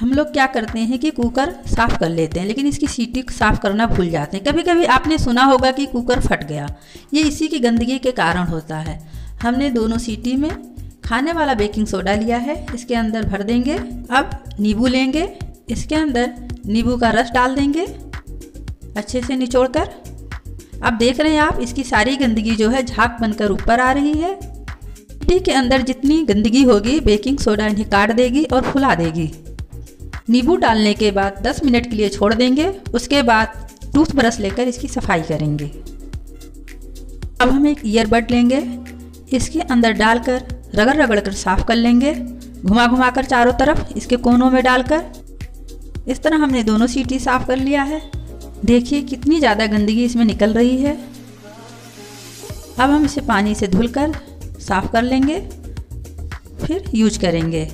हम लोग क्या करते हैं कि कुकर साफ़ कर लेते हैं, लेकिन इसकी सीटी साफ़ करना भूल जाते हैं। कभी कभी आपने सुना होगा कि कुकर फट गया। ये इसी की गंदगी के कारण होता है। हमने दोनों सीटी में खाने वाला बेकिंग सोडा लिया है, इसके अंदर भर देंगे। अब नींबू लेंगे, इसके अंदर नींबू का रस डाल देंगे, अच्छे से निचोड़ कर अब देख रहे हैं आप, इसकी सारी गंदगी जो है झाग बनकर ऊपर आ रही है। सीटी के अंदर जितनी गंदगी होगी, बेकिंग सोडा इन्हें काट देगी और फुला देगी। नींबू डालने के बाद 10 मिनट के लिए छोड़ देंगे। उसके बाद टूथ ब्रश लेकर इसकी सफ़ाई करेंगे। अब हम एक ईयरबड लेंगे। इसके अंदर डालकर रगड़ रगड़ कर साफ़ कर लेंगे। घुमा घुमा कर चारों तरफ़ इसके कोनों में डालकर। इस तरह हमने दोनों सीटी साफ़ कर लिया है। देखिए कितनी ज़्यादा गंदगी इसमें निकल रही है। अब हम इसे पानी से धुलकर साफ़ कर लेंगे। फिर यूज़ करेंगे।